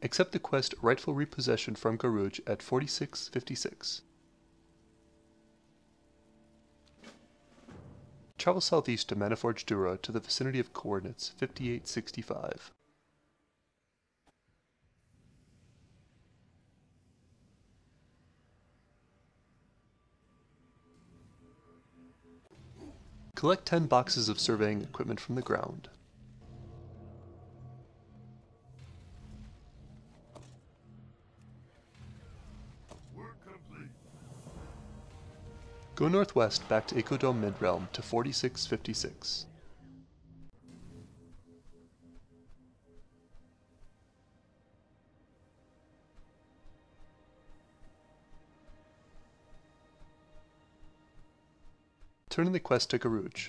Accept the quest Rightful Repossession from Gahruj at 4656. Travel southeast to Manaforge Duro to the vicinity of coordinates 5865. Collect 10 boxes of surveying equipment from the ground. Go northwest back to Ecodome Midrealm to 4656. Turn in the quest to Gahruj.